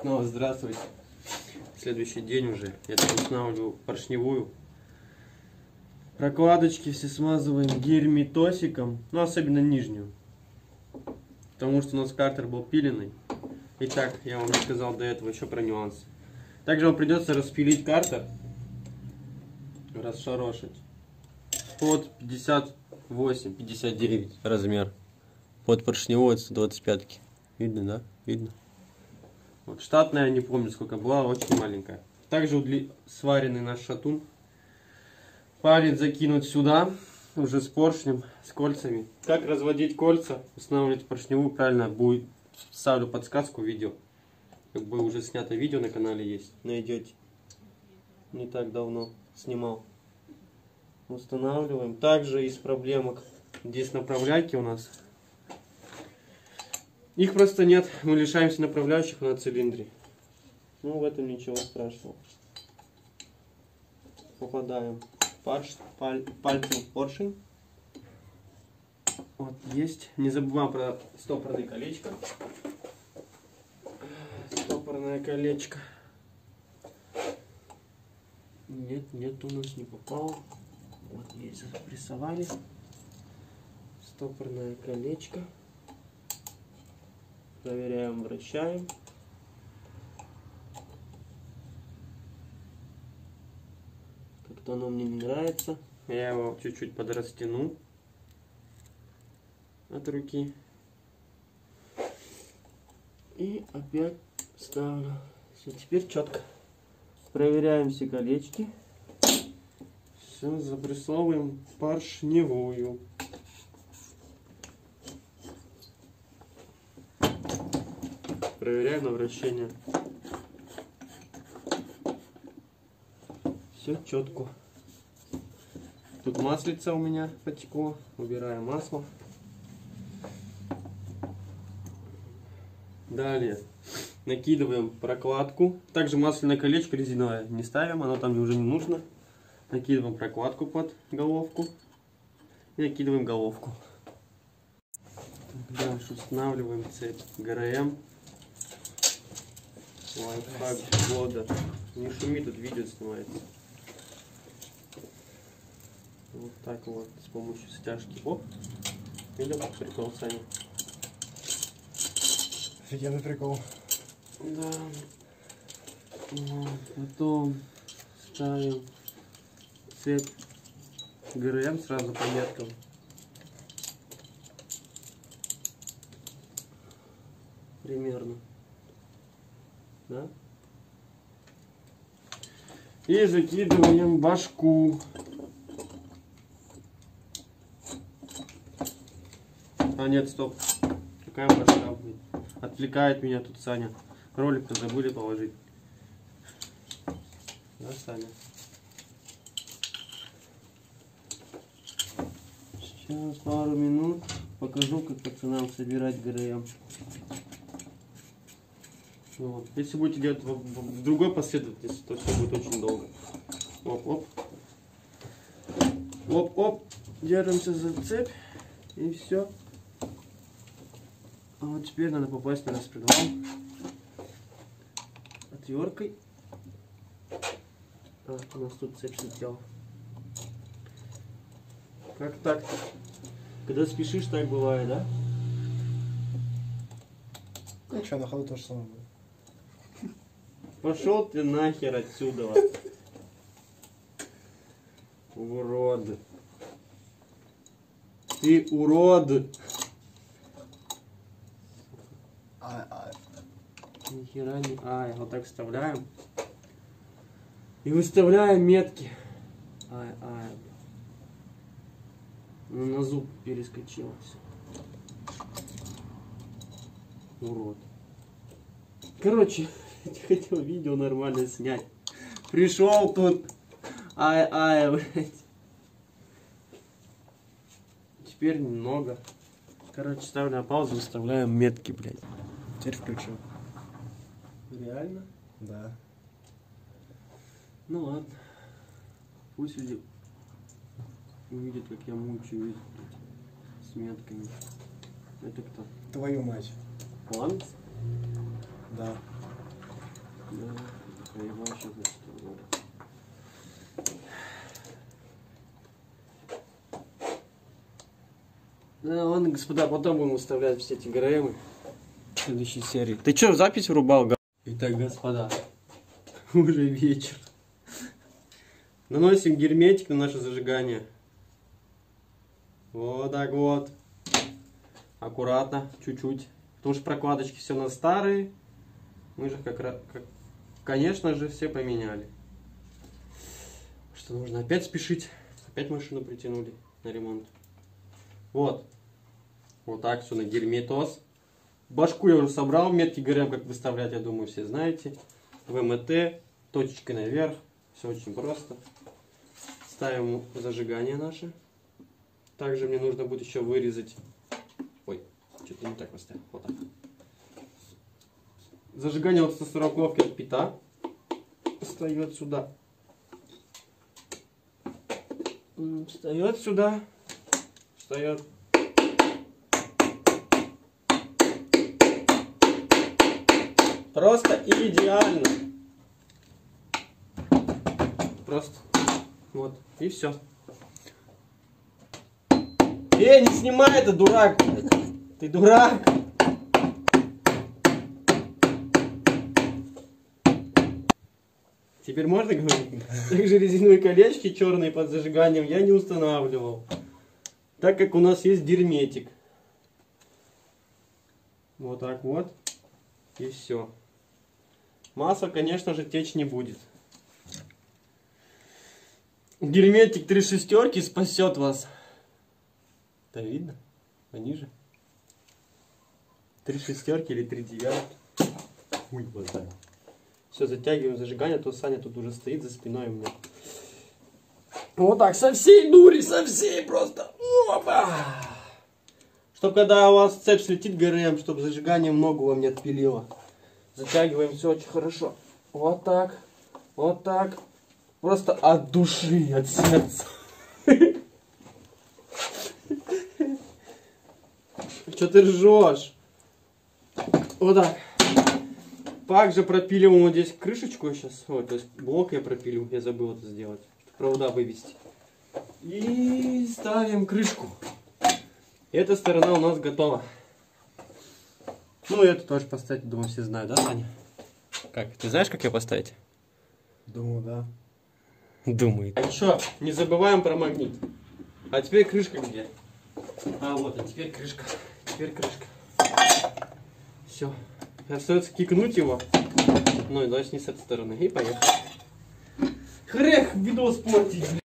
Снова здравствуйте. Следующий день уже. Я тут устанавливаю поршневую. Прокладочки все смазываем герметосиком, ну особенно нижнюю. Потому что у нас картер был пиленный. Итак, я вам рассказал до этого еще про нюансы. Также вам придется распилить картер, расшарошить под 58-59 размер. Под поршневой 25 -ки. Видно, да? Видно. Вот штатная, не помню сколько была, очень маленькая. Также удли... сваренный наш шатун. Палец закинуть сюда, уже с поршнем, с кольцами. Как разводить кольца, устанавливать поршневую правильно, будет ставлю подсказку видео. Как бы уже снято видео на канале есть, найдете. Не так давно снимал. Устанавливаем. Также из проблемок здесь направляйки у нас их просто нет, мы лишаемся направляющих на цилиндре. Ну, в этом ничего страшного. Попадаем парш, паль, пальцем в поршень. Вот, есть. Не забываем про стопорное колечко. Стопорное колечко. Нет, нет, у нас не попало. Вот есть, запрессовали. Стопорное колечко. Проверяем, вращаем. Как-то оно мне не нравится. Я его чуть-чуть подрастяну от руки. И опять ставлю. Все, теперь четко. Проверяем все колечки. Все, запрессовываем поршневую. Проверяем на вращение. Все четко. Тут маслица у меня потекло. Убираем масло. Далее накидываем прокладку. Также масляное колечко резиновое не ставим, оно там уже не нужно. Накидываем прокладку под головку и накидываем головку. Дальше устанавливаем цепь ГРМ. Лайфхак года. Не шуми, тут видео снимается. Вот так вот, с помощью стяжки. Оп. Видел прикол, Саня? Офигенный прикол. Да. Вот. Потом ставим цепь ГРМ сразу по меткам. Примерно. Да? И закидываем башку. А нет, стоп. Какая башка будет? Отвлекает меня тут Саня. Ролик-то забыли положить. Да, Саня? Сейчас пару минут покажу, как пацанам собирать ГРМ. Вот. Если будете делать в, в- в другой последовательности, то все будет очень долго. Оп-оп. Оп-оп. Держимся за цепь. И все. А вот теперь надо попасть на распредвал. Отверткой. А, у нас тут цепь слетела. Как так-то? Когда спешишь, так бывает, да? Ну что, на ходу то же самое. Пошел ты нахер отсюда. Урод. Ты урод. А, а, Нихера не... Ай, вот так вставляем. И выставляем метки. Ай, ай. Ну, на зуб перескочило все. Урод. Короче, я хотел видео нормально снять. Пришел тут. Ай, ай, блядь. Теперь немного. Короче, ставлю на паузу, выставляем метки, блядь. теперь включил. Реально? Да. Ну ладно. Пусть люди увидят, как я мучаюсь с метками. Это кто? Твою мать. Планц? Да. поебал сейчас, значит, надо. Да, ладно, господа, потом будем выставлять все эти ГРМы в следующей серии. Ты что, запись врубал? га- Итак, господа, уже вечер. Наносим герметик на наше зажигание. Вот так вот. Аккуратно, чуть-чуть. Потому что прокладочки все на старые. Мы же как раз, как, конечно же, все поменяли. Что нужно опять спешить. Опять машину притянули на ремонт. Вот. Вот так все на герметоз. Башку я уже собрал. Метки ГРМ как выставлять, я думаю, все знаете. ВМТ. Точечкой наверх. Все очень просто. Ставим зажигание наше. Также мне нужно будет еще вырезать... Ой, что-то не так поставил. Вот так. Зажигание вот 140 от пита встает сюда. Встает сюда. Встает. Просто идеально. Просто. Вот. И все. Эй, не снимай это, дурак! Ты дурак! Теперь можно говорить? Также резиновые колечки черные под зажиганием я не устанавливал. Так как у нас есть герметик. Вот так вот. И все. Масло, конечно же, течь не будет. Герметик три шестерки спасет вас. Да видно? Пониже. Три шестерки или три девятки. Хуй знает. Все, затягиваем зажигание, то Саня тут уже стоит за спиной у меня. Вот так, со всей дури, со всей просто. Опа! Чтоб когда у вас цепь слетит ГРМ, чтобы зажигание много вам не отпилило. Затягиваем все очень хорошо. Вот так, вот так. Просто от души, от сердца. Что ты ржешь? Вот так. Также пропиливаем вот здесь крышечку сейчас. Ой, то есть блок я пропилил, я забыл это сделать. Провода вывести. И ставим крышку. Эта сторона у нас готова. Ну, эту тоже поставить, думаю, все знают, да, Саня? Как? Ты знаешь, как ее поставить? Думаю, да. Думает. А что, не забываем про магнит. А теперь крышка где? А вот, а теперь крышка. Теперь крышка. Все. Остается кикнуть его. Ну и дальше не с этой стороны. И поехали. Хрех видос портить.